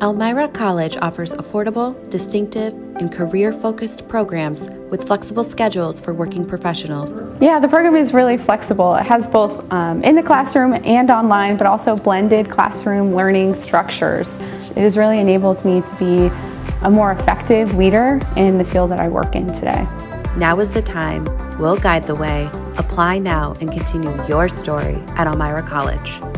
Elmira College offers affordable, distinctive, and career focused programs with flexible schedules for working professionals. Yeah, the program is really flexible. It has both um, in the classroom and online, but also blended classroom learning structures. It has really enabled me to be a more effective leader in the field that I work in today. Now is the time. We'll guide the way. Apply now and continue your story at Elmira College.